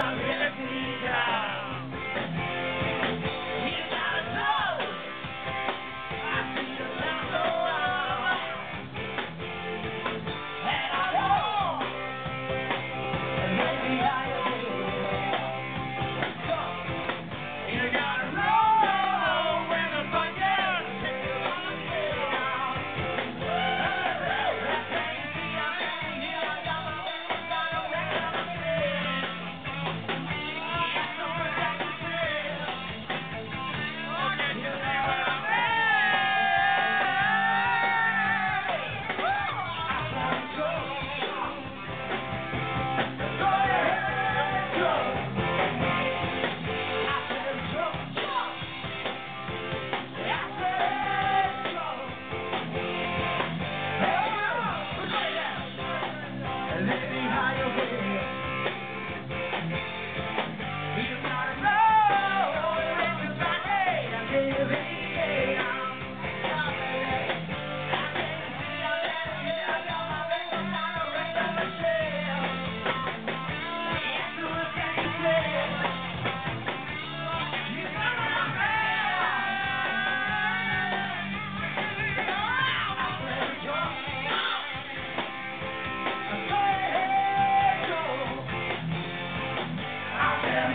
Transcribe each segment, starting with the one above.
la alegría. Living high away.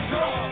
Strong.